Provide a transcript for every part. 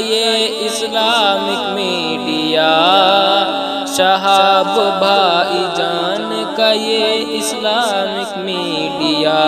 ये Islamic media Shahab भाई जान का ये इस्लामिक मीडिया।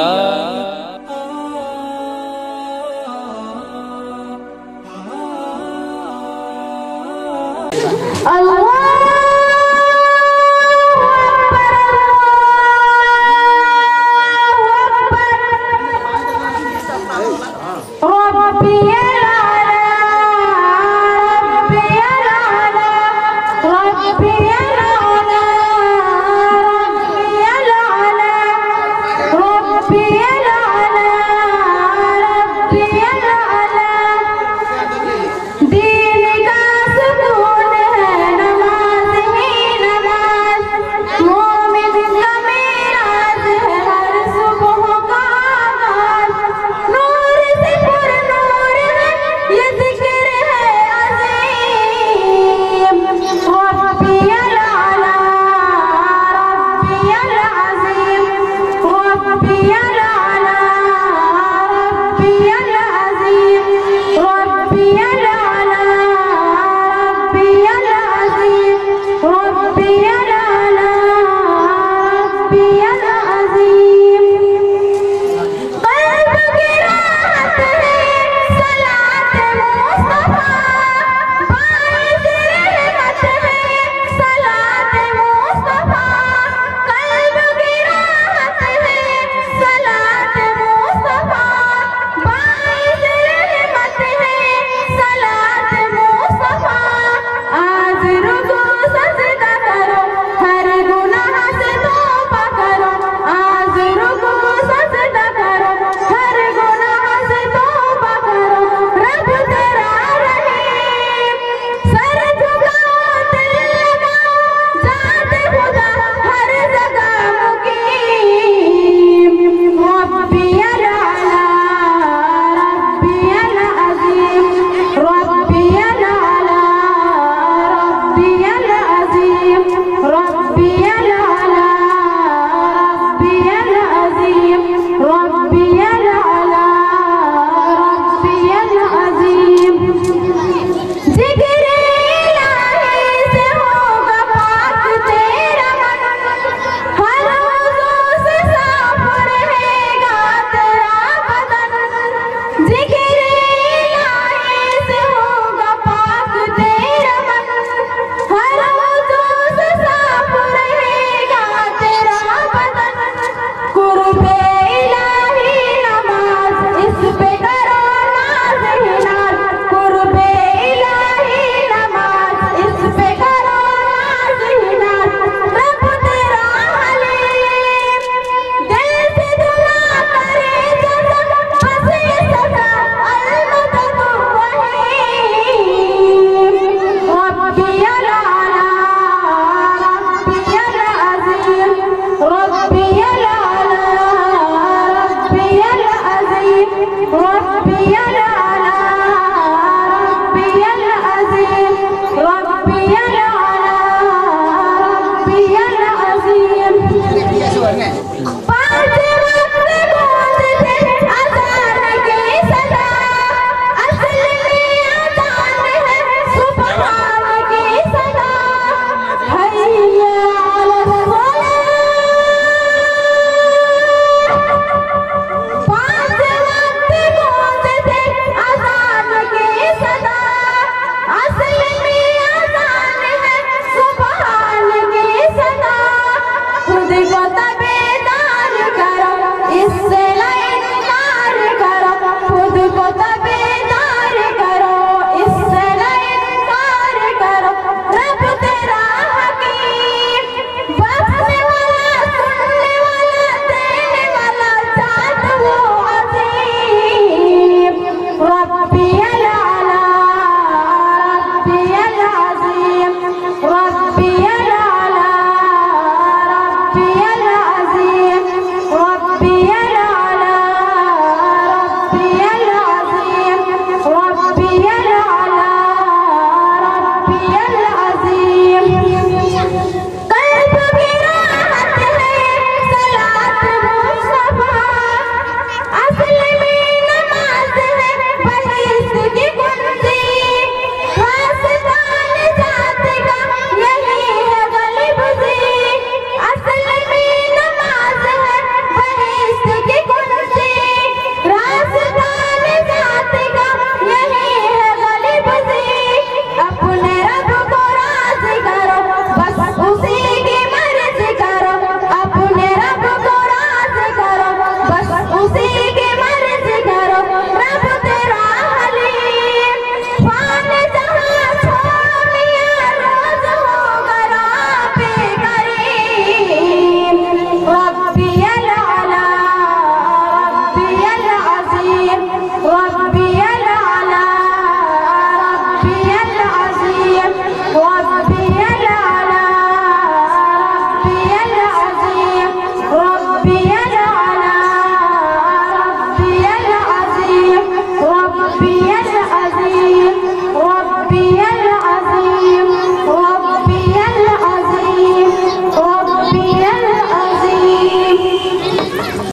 be